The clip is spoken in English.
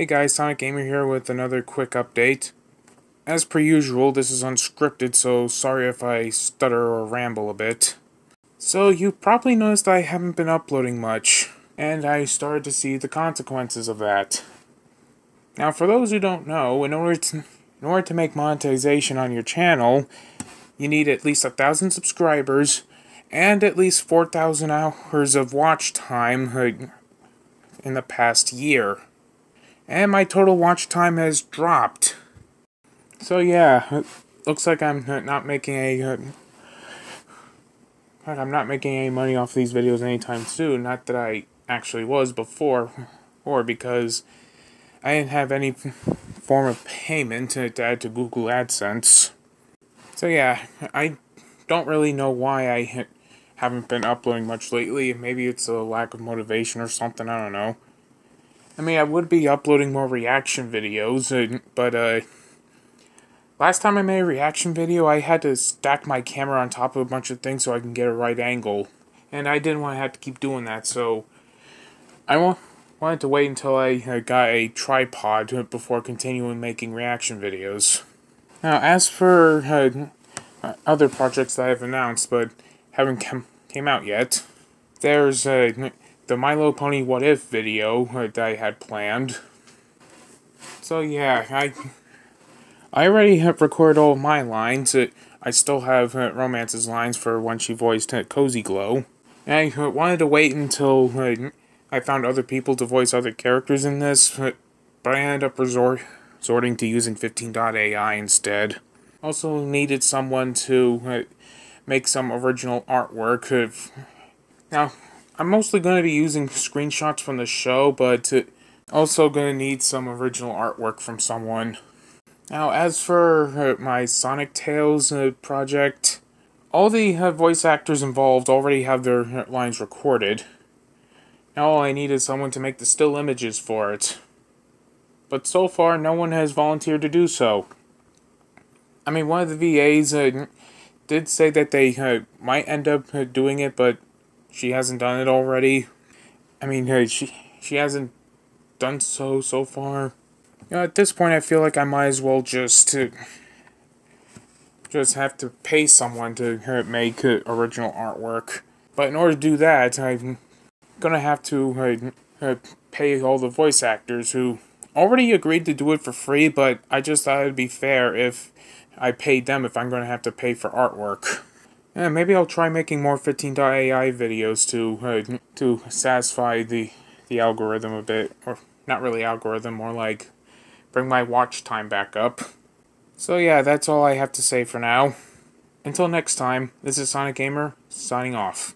Hey guys, Sonic Gamer here with another quick update. As per usual, this is unscripted, so sorry if I stutter or ramble a bit. So, you probably noticed I haven't been uploading much, and I started to see the consequences of that. Now, for those who don't know, in order to, in order to make monetization on your channel, you need at least a thousand subscribers and at least 4,000 hours of watch time uh, in the past year and my total watch time has dropped. So yeah, looks like I'm not making a uh, I'm not making any money off these videos anytime soon. Not that I actually was before, or because I didn't have any form of payment to add to Google AdSense. So yeah, I don't really know why I haven't been uploading much lately. Maybe it's a lack of motivation or something. I don't know. I mean, I would be uploading more reaction videos, but uh, last time I made a reaction video, I had to stack my camera on top of a bunch of things so I can get a right angle, and I didn't want to have to keep doing that, so I wa wanted to wait until I uh, got a tripod before continuing making reaction videos. Now, as for uh, other projects that I've announced but haven't come, came out yet, there's uh, the My Little Pony What If video that I had planned. So yeah, I I already have recorded all my lines. I still have uh, Romance's lines for when she voiced uh, Cozy Glow. And I uh, wanted to wait until I found other people to voice other characters in this, but I ended up resort resorting to using 15.ai instead. Also needed someone to make some original artwork. Of, now, I'm mostly going to be using screenshots from the show, but also going to need some original artwork from someone. Now, as for my Sonic Tales uh, project, all the uh, voice actors involved already have their uh, lines recorded. Now all I need is someone to make the still images for it. But so far, no one has volunteered to do so. I mean, one of the VAs uh, did say that they uh, might end up doing it, but she hasn't done it already. I mean, she she hasn't done so so far. You know, at this point, I feel like I might as well just to just have to pay someone to make original artwork. But in order to do that, I'm gonna have to uh, pay all the voice actors who already agreed to do it for free. But I just thought it'd be fair if I paid them if I'm gonna have to pay for artwork. Yeah, maybe I'll try making more 15.ai videos to uh, to satisfy the the algorithm a bit, or not really algorithm, more like bring my watch time back up. So yeah, that's all I have to say for now. Until next time, this is Sonic Gamer, signing off.